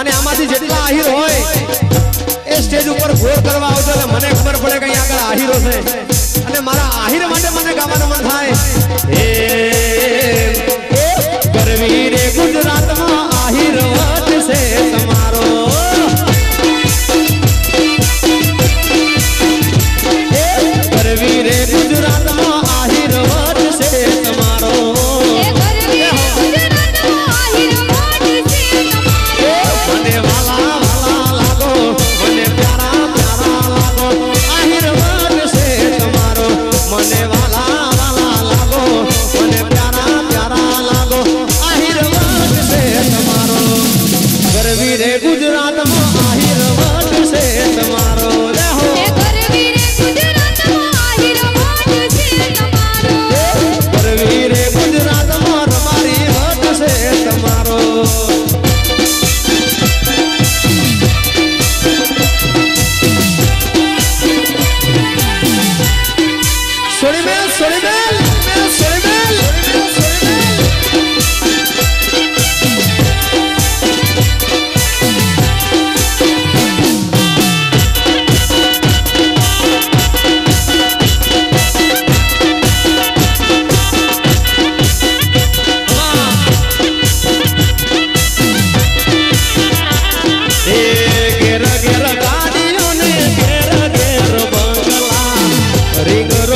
અને આમાંથી જેટલા આહીર હોય, એ સ્ટેજ ઉપર ગોર કરવા આવતો એટલે મને ખબર પડે કે અહીંયા આગળ આહિરો છે. અને મારા આહિર માટે મને ગાવાનું મન થાય. ગુજરાતમાં આહી રવાન છે તમારો